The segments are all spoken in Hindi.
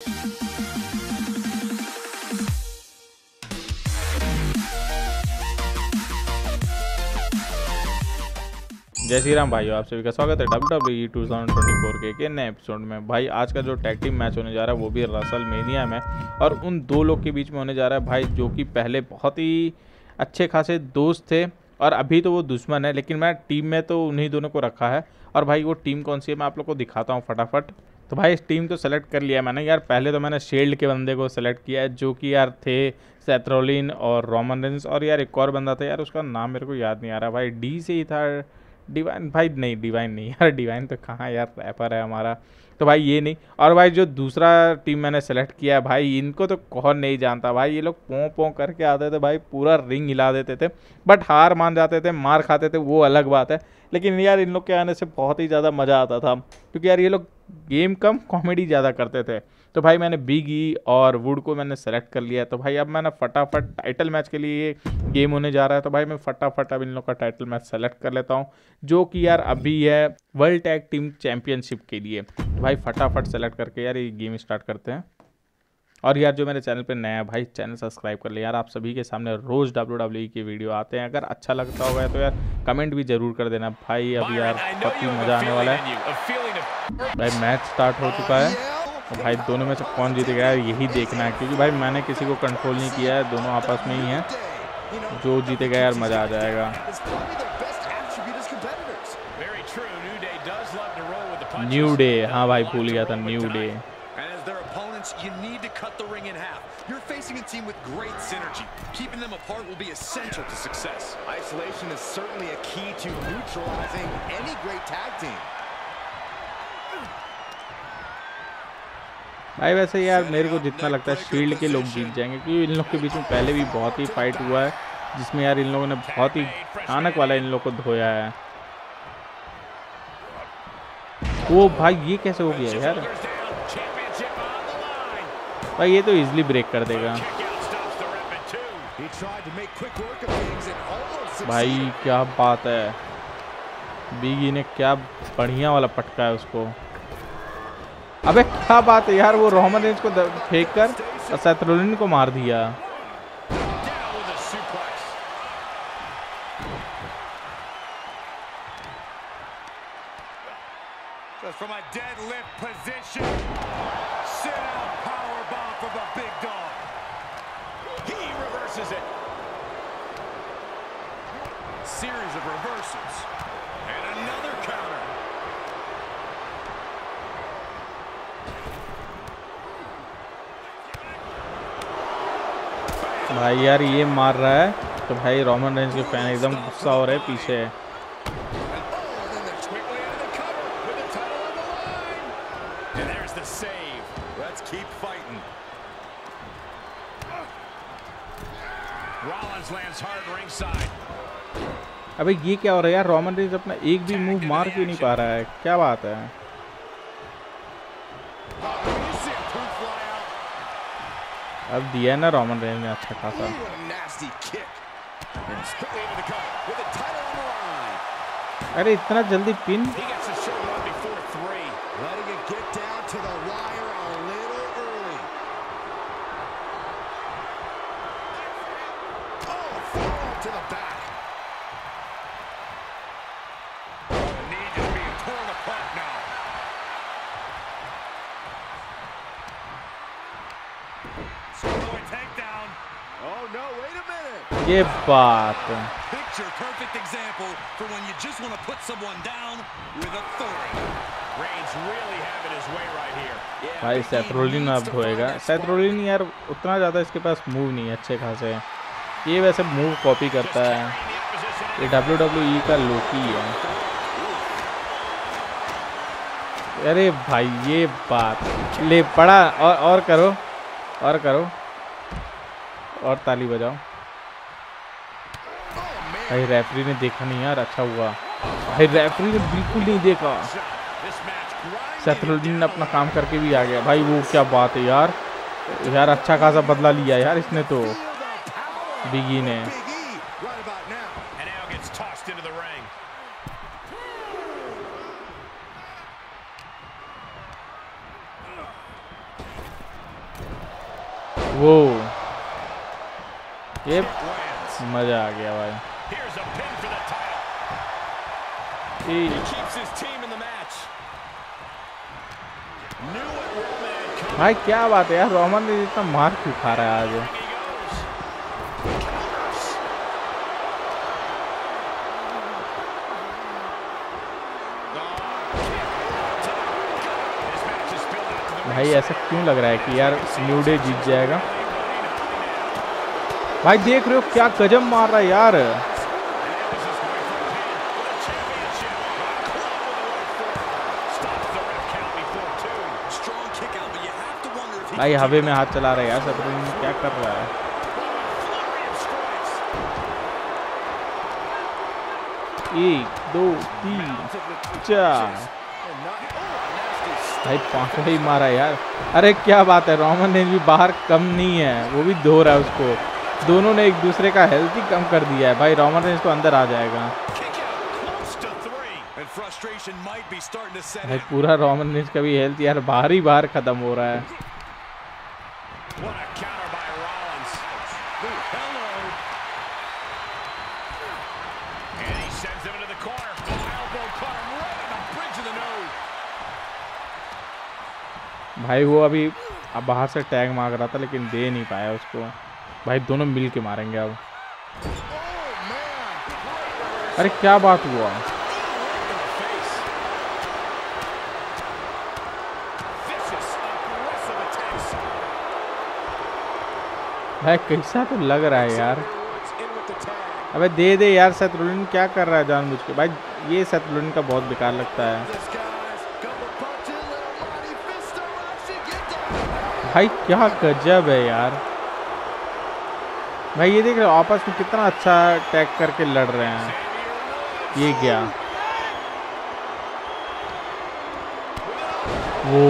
जय श्री राम भाइयों आप सभी का स्वागत है W W two thousand twenty four के, के नए एपिसोड में। भाई आज का जो टैग मैच होने जा रहा है वो भी रसल मेनिया में और उन दो लोग के बीच में होने जा रहा है। भाई जो कि पहले बहुत ही अच्छे खासे दोस्त थे और अभी तो वो दुश्मन है लेकिन मैं टीम में तो उन्हीं दोनों को रखा है। और भाई वो टीम कौन सी है मैं आप लोग को दिखाता हूँ फटाफट। तो भाई इस टीम तो सेलेक्ट कर लिया मैंने। यार, पहले तो मैंने शेल्ड के बंदे को सेलेक्ट किया है, जो कि यार थे सेथ्रोलिन और रोमन रेंस और यार एक और बंदा था। यार, उसका नाम मेरे को याद नहीं आ रहा। भाई डी से ही था। डिवाइन भाई नहीं डिवाइन नहीं, यार डिवाइन तो कहाँ यार रैपर है हमारा। तो भाई ये नहीं, और भाई जो दूसरा टीम मैंने सेलेक्ट किया है, भाई इनको तो कौन नहीं जानता, भाई ये लोग पों पों करके आते थे, भाई पूरा रिंग हिला देते थे बट हार मान जाते थे, मार खाते थे, वो अलग बात है। लेकिन यार इन लोग के आने से बहुत ही ज़्यादा मज़ा आता था, क्योंकि यार ये लोग गेम कम कॉमेडी ज़्यादा करते थे। तो भाई मैंने बिगी और वुड को मैंने सेलेक्ट कर लिया तो भाई अब मैंने फटाफट टाइटल मैच के लिए ये गेम होने जा रहा है। तो भाई मैं फटाफट अब इन लोग का टाइटल मैच सेलेक्ट कर लेता हूँ जो कि यार अभी है वर्ल्ड टैग टीम चैंपियनशिप के लिए। तो भाई फटाफट सेलेक्ट करके यार ये गेम स्टार्ट करते हैं। और यार जो मेरे चैनल पे नया है भाई चैनल सब्सक्राइब कर ले। यार आप सभी के सामने रोज़ डब्ल्यू डब्ल्यू की वीडियो आते हैं। अगर अच्छा लगता होगा तो यार कमेंट भी ज़रूर कर देना। भाई अब यार ही मज़ा आने वाला है। भाई मैच स्टार्ट हो चुका है। और भाई दोनों में से कौन जीतेगा यार यही देखना है क्योंकि भाई मैंने किसी को कंट्रोल नहीं किया है दोनों आपस में ही हैं जो जीतेगा यार मज़ा आ जाएगा न्यू डे हाँ भाई भूल गया था new day you need to cut the ring in half. You're facing a team with great synergy. Keeping them apart will be essential to success. Isolation is certainly a key to neutralizing any great tag team. भाई, वैसे यार मेरे को जितना लगता है शील्ड के लोग जीत जाएँगे, क्योंकि इन लोग के बीच में पहले भी बहुत ही फाइट हुआ है, जिसमें यार इन लोगों ने बहुत ही भयानक वाला इन लोग को धोया है। वो भाई, ये कैसे हो गया यार? भाई, ये तो इजीली ब्रेक कर देगा। भाई, क्या बात है। बीगी ने क्या बढ़िया वाला पटका है उसको। अबे क्या बात है यार वो रोमन रेंज को फेंक कर सैथरोलिन को मार दिया From a deadlift position, sit out power bomb from the big dog. He reverses it. Series of reversals. And another counter. भाई यार, ये मार रहा है। तो भाई रोमन रेंज के फ़ैन एकदम गुस्सा हो रहे हैं, पीछे। अबे ये क्या हो रहा है यार? रोमन रेंज अपना एक भी मूव मार क्यों नहीं पा रहा है? क्या बात है? अब दिया ना रोमन रेंज ने अच्छा खासा। अरे इतना जल्दी पिन? ये बात Picture perfect example for when you just want to put someone down with authority. Reigns really having his way right here. भाई सेथरोलिन अब होएगा सेथरोलिन यार उतना ज़्यादा इसके पास मूव नहीं है अच्छे खासे ये वैसे मूव कॉपी करता है ये डब्ल्यू डब्ल्यू ई का लोकी है अरे भाई ये बात ले पड़ा और और करो और करो। और ताली बजाओ। भाई रेफरी ने देखा नहीं यार अच्छा हुआ। भाई रेफरी ने बिल्कुल नहीं देखा। सतरुद्दीन ने अपना काम करके भी आ गया। भाई, वो क्या बात है यार। यार अच्छा खासा बदला लिया यार इसने तो। बिगी ने। वो ये. मज़ा आ गया भाई. भाई क्या बात है यार रोमन ने इतना मार क्यों खा रहा है आज He goes. Counters. This match is spilled out to the भाई, ऐसा क्यों लग रहा है कि यार न्यू डे जीत जाएगा? भाई, देख रहे हो क्या गजब मार रहा है यार। भाई, हवे में हाथ चला रहा है यार सतरंग क्या कर रहा है? एक, दो, तीन, चार। भाई पांचवा ही मारा यार। अरे, क्या बात है, रोमन रेंज भी बाहर कम नहीं है, वो भी धो रहा है उसको। दोनों ने एक दूसरे का हेल्थ ही कम कर दिया है। भाई, रोमन रेंज तो अंदर आ जाएगा। भाई, पूरा रोमन रेंज का भी हेल्थ यार, बाहर ही बाहर खत्म हो रहा है What a counter by Rollins. Ooh, hello. And he sends him into the corner. Oh, elbow caught him right on the bridge of the nose. भाई वो अभी अब बाहर से टैग मांग रहा था, लेकिन दे नहीं पाया उसको भाई दोनों मिल के मारेंगे अब अरे क्या बात हुआ. भाई कैसा तो लग रहा है यार. अबे दे दे यार, सतरुलिन क्या कर रहा है जानबूझ के भाई ये सतरुलिन का बहुत बेकार लगता है भाई क्या गजब है यार। भाई ये देख रहे हो आपस में कितना अच्छा टैग करके लड़ रहे हैं। ये क्या? वो।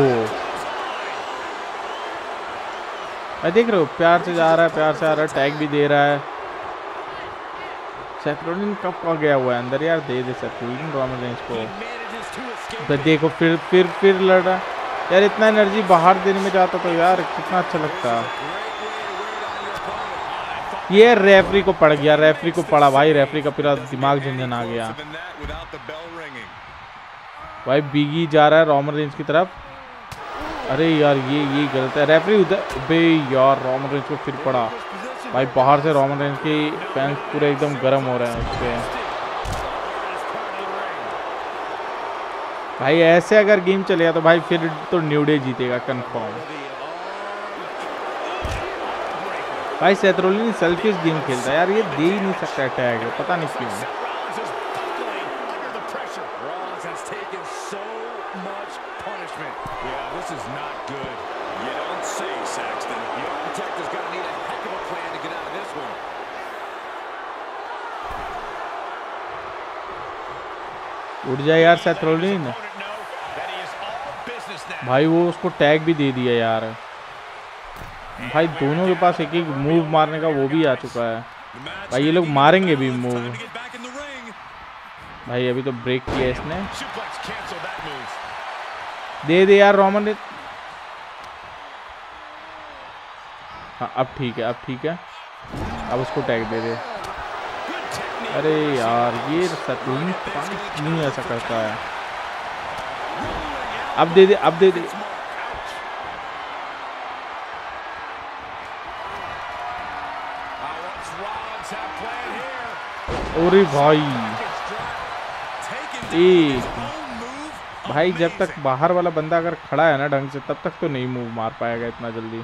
भाई देख रहे हो प्यार से जा रहा है प्यार से आ रहा है टैग भी दे रहा है। सेक्रोलिन कब का गया हुआ है अंदर? यार दे दे सेक्रोलिन रोमन रेंज को. तो देखो फिर फिर फिर लड़। रहा है। यार, इतना एनर्जी बाहर देने में जाता तो यार, कितना अच्छा लगता. ये रेफरी को पड़ गया रेफरी को पड़ा भाई रेफरी का पूरा दिमाग झंझन आ गया. भाई बिगी जा रहा है रोमन रेंज की तरफ़ अरे यार, ये ये गलत है रेफरी उधर बे यार रोमन रेंज को फिर पड़ा भाई, बाहर से रोमन रेंज के फैंस पूरे एकदम गर्म हो रहे हैं उस भाई, ऐसे अगर गेम चलेगा तो भाई फिर तो न्यूडे जीतेगा कंफर्म भाई सेतरोली ने सेल्फिस गेम खेलता यार, ये दे ही नहीं सकता अटैक पता नहीं क्यों। उड़ जाए यार सेथरोलिन भाई, वो उसको टैग भी दे दिया यार। भाई, दोनों के पास एक एक मूव मारने का वो भी आ चुका है। भाई, ये लोग मारेंगे भी मूव. भाई, अभी तो ब्रेक किया इसने. दे दे यार रोमन ने। हाँ अब ठीक है, अब ठीक है। अब उसको टैग दे दे। अरे यार, ये सतुन नहीं ऐसा करता है। अब दे दे, अब दे दे। अरे भाई। एक। भाई, जब तक बाहर वाला बंदा अगर खड़ा है ना ढंग से, तब तक तो नहीं मूव मार पाएगा इतना जल्दी।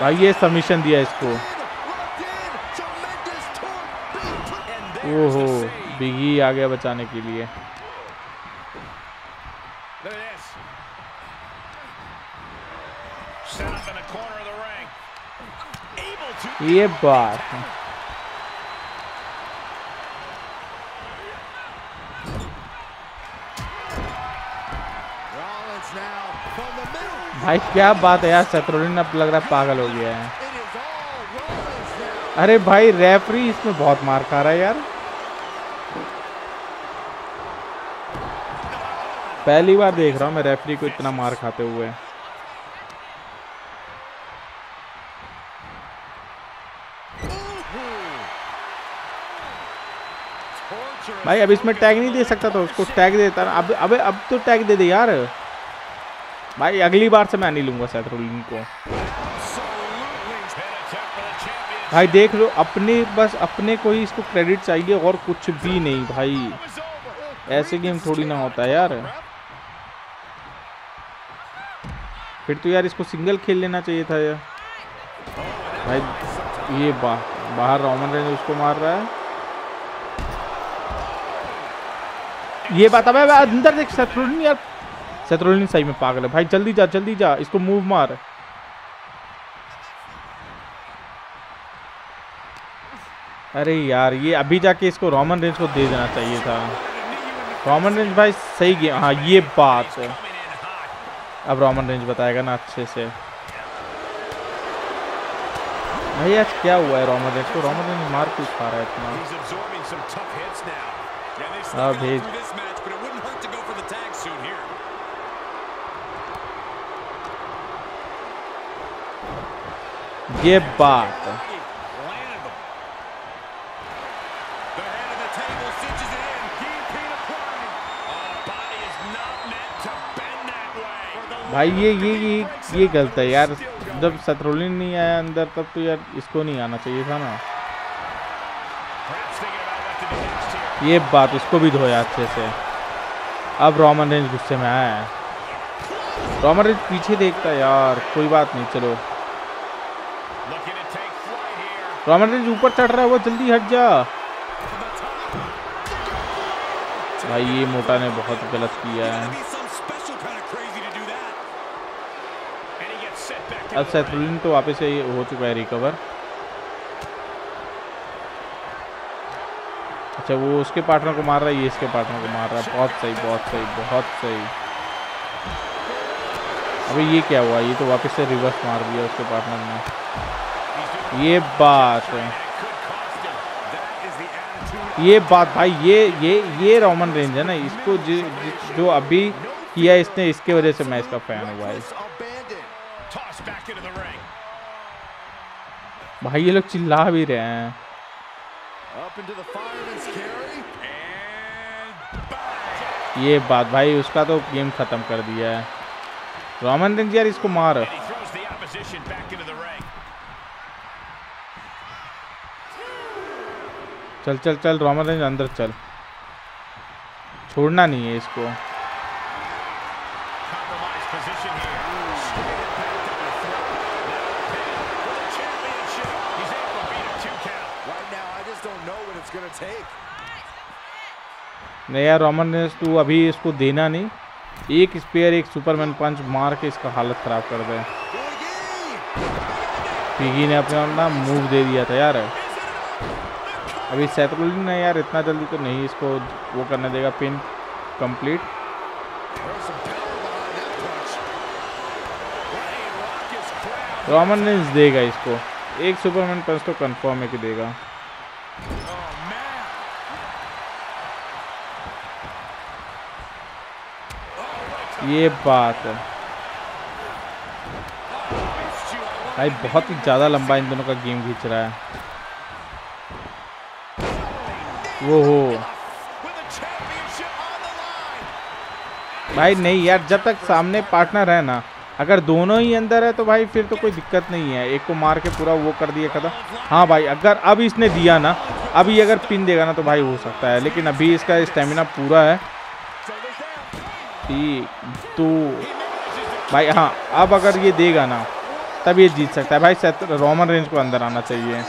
भाई, ये समीशन दिया इसको। ओहो। बिगी आ गया बचाने के लिए। ये बात भाई क्या बात है यार सेत्रोलिन अब लग रहा पागल हो गया है। अरे भाई रेफरी इसमें बहुत मार खा रहा है यार। पहली बार देख रहा हूँ, मैं रेफरी को इतना मार खाते हुए। भाई, अब इसमें टैग नहीं दे सकता था उसको टैग देता ना। अब अब तो टैग दे दे यार। भाई, अगली बार से मैं नहीं लूँगा शायद रोलिंग को। भाई, देख लो, अपने, बस अपने को ही इसको क्रेडिट चाहिए और कुछ भी नहीं भाई। ऐसे गेम थोड़ी ना होता है यार। फिर तो यार इसको सिंगल खेल लेना चाहिए था यार। भाई ये बा, बाहर रोमन रेंज उसको मार रहा है। ये बात अब अंदर देख शत्रुघ्न यार शत्रुघ्न सही में पागल है। भाई जल्दी जा जल्दी जा इसको मूव मार। अरे यार ये अभी जाके इसको रोमन रेंज को दे देना चाहिए था। रोमन रेंज भाई सही गेम हाँ ये बात है। अब रोमन रेंज बताएगा ना अच्छे से। भाई आज क्या हुआ है रोमन रेंज को? रोमन रेंज मार क्यों खा रहा है इतना? अब भेज। ये बात। भाई, ये ये ये ये गलत है यार। जब सतरोलिन नहीं आया अंदर, तब तो यार इसको नहीं आना चाहिए था ना। ये बात इसको भी धोया अच्छे से। अब रोमन रेंज गुस्से में आया है। रोमन रेंज पीछे देखता यार, कोई बात नहीं, चलो। रोमन रेंज ऊपर चढ़ रहा है, वो जल्दी हट जा। भाई, ये मोटा ने बहुत गलत किया है। अब सैथरुलिन तो वापस से हो चुका है रिकवर अच्छा वो उसके पार्टनर को मार रहा है, ये इसके पार्टनर को मार रहा है। बहुत सही बहुत सही बहुत सही। अभी ये क्या हुआ? ये तो वापस से रिवर्स मार दिया उसके पार्टनर ने। ये बात ये बात भाई, ये ये ये रोमन रेंज है ना, इसको जो अभी किया इसने, इसके वजह से मैं इसका फ़ैन हुआ है भाई ये लोग चिल्ला भी रहे हैं। ये बात भाई उसका तो गेम खत्म कर दिया है। रोमन रेंज यार इसको मार। चल चल चल रोमन रेंज अंदर चल। छोड़ना नहीं है इसको। नहीं यार रोमन रेंज तू अभी इसको देना नहीं। एक स्पेयर एक सुपरमैन पंच मार के इसका हालत ख़राब कर दे। पीगी ने अपना ना मूव दे दिया था यार। अभी सैतरुलिन ने यार इतना जल्दी तो नहीं इसको वो करने देगा पिन कंप्लीट रोमन रेंज देगा इसको। एक सुपरमैन पंच तो कंफर्म है कि देगा। ये बात है। भाई, बहुत ही ज़्यादा लंबा इन दोनों का गेम खींच रहा है। वो हो भाई, नहीं यार, जब तक सामने पार्टनर है ना, अगर दोनों ही अंदर है तो भाई फिर तो कोई दिक्कत नहीं है। एक को मार के पूरा वो कर दिया, खत्म। हाँ भाई, अगर अब इसने दिया ना, अभी अगर पिन देगा ना तो भाई हो सकता है। लेकिन अभी इसका स्टेमिना पूरा है। ठीक तो भाई हाँ अब अगर ये देगा ना, तब ये जीत सकता है। भाई रोमन रेंज को अंदर आना चाहिए।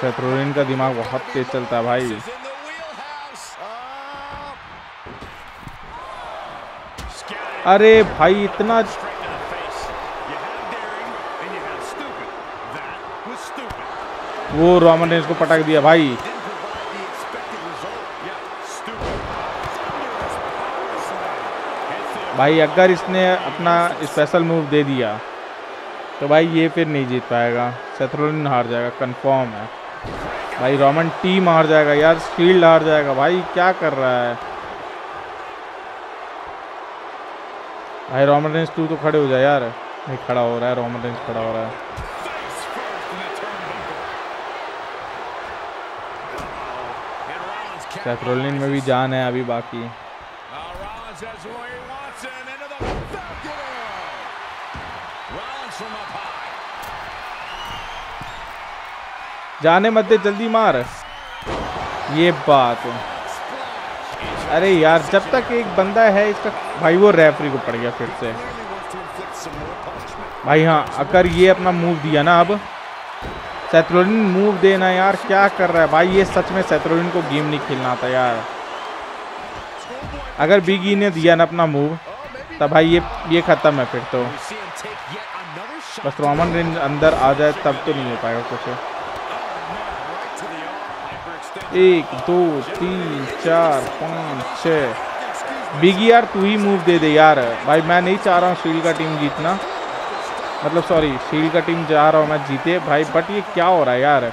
शत्रुन का दिमाग बहुत तेज चलता है भाई। अरे भाई, इतना वो रोमन रेंज को पटक दिया, भाई। भाई, अगर इसने अपना स्पेशल मूव दे दिया तो भाई ये फिर नहीं जीत पाएगा। सेथरोलिन हार जाएगा कंफर्म है। भाई रोमन टीम हार जाएगा यार स्टील्ड हार जाएगा। भाई, क्या कर रहा है? भाई रोमन रेंज तू तो खड़े हो जाए यार। नहीं, खड़ा हो रहा है रोमन रेंज खड़ा हो रहा है Face first in the turnbuckle. Uh-oh. And सेफ्रोलिन में भी जान है अभी बाकी। जाने मत दे जल्दी मार। ये बात अरे यार जब तक एक बंदा है इसका भाई वो रेफरी को पड़ गया फिर से। भाई हाँ अगर ये अपना मूव दिया ना अब। सेथरोलिन मूव देना यार, क्या कर रहा है? भाई, ये सच में सेथरोलिन को गेम नहीं खेलना आता यार। अगर बिगी ने दिया ना अपना मूव, तब भाई ये ये खत्म है फिर तो. बस रोमन रेंज अंदर आ जाए, तब तो नहीं हो पाएगा कुछ. एक, दो, तीन, चार, पाँच छः बिगी यार, तू ही मूव दे दे यार। भाई, मैं नहीं चाह रहा हूँ शील का टीम जीतना। मतलब सॉरी शील का टीम जा रहा हूँ मैं, जीते भाई बट ये क्या हो रहा है यार?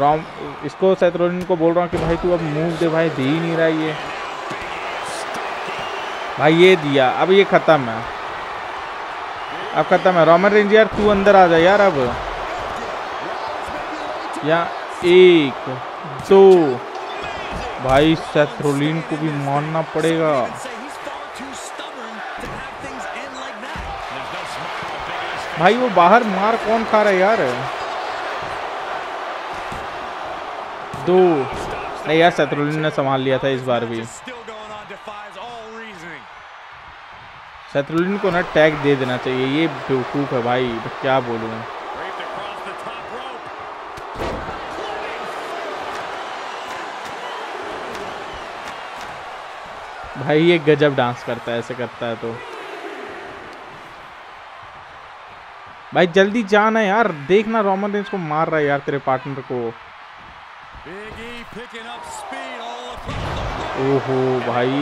रॉम इसको सैतरोलिन को बोल रहा हूँ कि भाई तू अब मूव दे भाई, दे ही नहीं रहा ये। भाई ये दिया, अब ये ख़त्म है। अब ख़त्म है। रोमन रेंज यार तू अंदर आ जा यार अब। या एक, दो। भाई सेथरोलिन को भी मारना पड़ेगा। भाई, वो बाहर मार कौन खा रहा है यार दो नहीं यार सेथरोलिन ने संभाल लिया था इस बार भी. सेथरोलिन को ना टैग दे देना चाहिए, ये बेवकूफ़ है भाई तो क्या बोलूँ. भाई, ये गजब डांस करता है, ऐसे करता है तो भाई जल्दी जाना यार। देखना रोमन रेंज को मार रहा है यार तेरे पार्टनर को। ओहो भाई.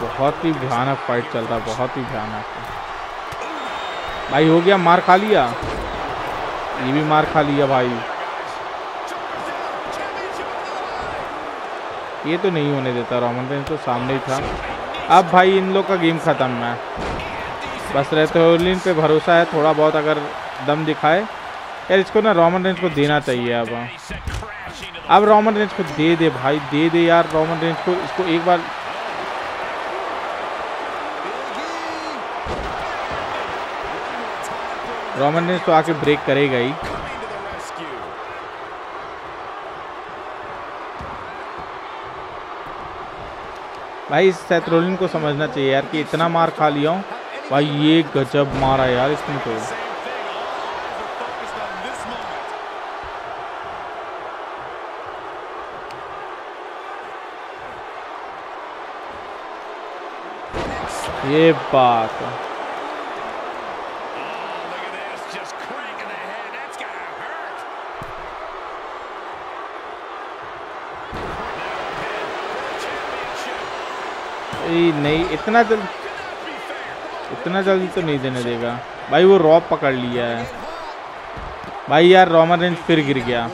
बहुत ही भयानक फाइट चल रहा है बहुत ही भयानक। भाई हो गया मार खा लिया। ये भी मार खा लिया भाई। ये तो नहीं होने देता रोमन रेंज तो सामने ही था। अब भाई इन लोग का गेम खत्म है। बस रेथोलिन पे भरोसा है, थोड़ा बहुत अगर दम दिखाए। यार, इसको ना रोमन रेंज को देना चाहिए अब। अब रोमन रेंज को दे दे भाई, दे दे यार रोमन रेंज को, इसको एक बार। रोमन रेंज तो आके ब्रेक करेगा ही. भाई, इस सेथरोलिन को समझना चाहिए यार कि इतना मार खा लिया हूँ। भाई ये गजब मारा यार इसने तो। ये बात नहीं इतना जल्द इतना जल्दी तो नहीं देने देगा। भाई, वो रॉप पकड़ लिया है। भाई यार रोमन रेंज फिर गिर गया.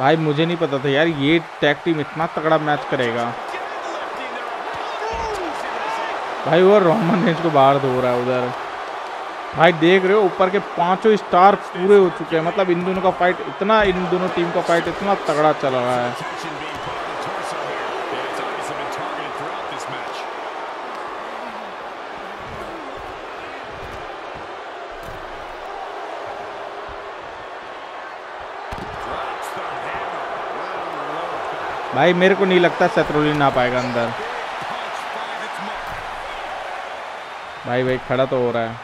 भाई, मुझे नहीं पता था यार, ये टैग टीम इतना तगड़ा मैच करेगा। भाई, वो रोमन रेंज को बाहर धो रहा है उधर। भाई, देख रहे हो, ऊपर के पाँचों स्टार पूरे हो चुके हैं। मतलब इन दोनों का फाइट इतना इन दोनों टीम का फाइट इतना तगड़ा चल रहा है। भाई, मेरे को नहीं लगता शत्रुली ना पाएगा अंदर। भाई भाई, खड़ा तो हो रहा है।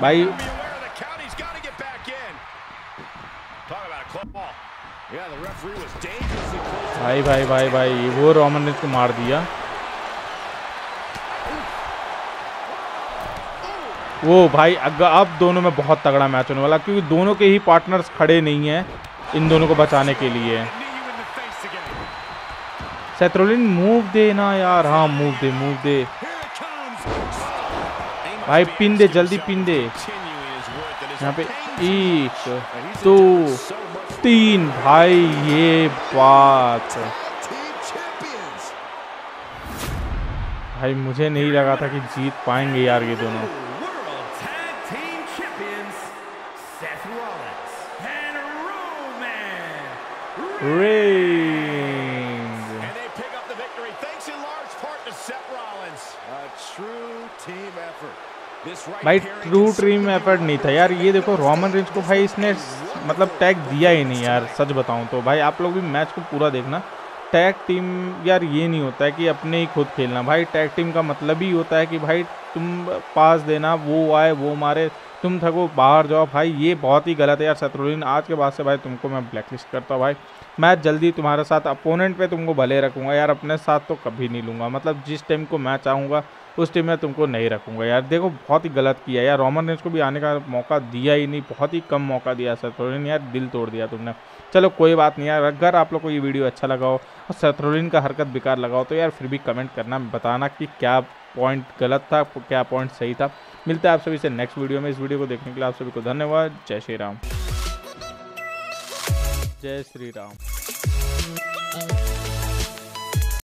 भाई। भाई भाई भाई भाई, वो रोमन ने इसको मार दिया। वो भाई अब दोनों में बहुत तगड़ा मैच होने वाला, क्योंकि दोनों के ही पार्टनर्स खड़े नहीं हैं। इन दोनों को बचाने के लिए। सेट्रोलिन मूव दे ना यार। हाँ मूव दे मूव दे। भाई, पिन दे, जल्दी पिन दे। यहाँ पे एक, दो, तीन। भाई, ये बात। भाई, मुझे नहीं लगा था कि जीत पाएँगे यार ये दोनों। Reigns. And they pick up the victory. Thanks in large part to Seth Rollins. A true team effort. भाई ट्रू ड्रीम एफर्ट नहीं था यार। ये देखो रोमन रेंज को भाई इसने मतलब टैग दिया ही नहीं यार सच बताऊँ तो। भाई आप लोग भी मैच को पूरा देखना। टैग टीम यार ये नहीं होता है कि अपने ही खुद खेलना। भाई टैग टीम का मतलब ही होता है कि भाई तुम पास देना वो आए वो मारे। तुम थको बाहर जाओ भाई, ये बहुत ही गलत है यार शत्रुलिन आज के बाद से भाई तुमको मैं ब्लैकलिस्ट करता हूँ भाई। मैच जल्दी तुम्हारे साथ अपोनेंट पे तुमको भले रखूँगा यार, अपने साथ तो कभी नहीं लूँगा। मतलब जिस टाइम को मैं चाहूँगा, उस टीम में तुमको नहीं रखूँगा यार। देखो, बहुत ही गलत किया यार। रोमन रेंज को भी आने का मौका दिया ही नहीं, बहुत ही कम मौका दिया सत्रोलिन यार दिल तोड़ दिया तुमने। चलो, कोई बात नहीं यार। अगर आप लोग को ये वीडियो अच्छा लगा हो और सत्रोलिन का हरकत बेकार लगाओ तो यार फिर भी कमेंट करना, बताना कि क्या पॉइंट गलत था, क्या पॉइंट सही था। मिलता हैं आप सभी से नेक्स्ट वीडियो में। इस वीडियो को देखने के लिए आप सभी को धन्यवाद। जय श्री राम। जय श्री राम।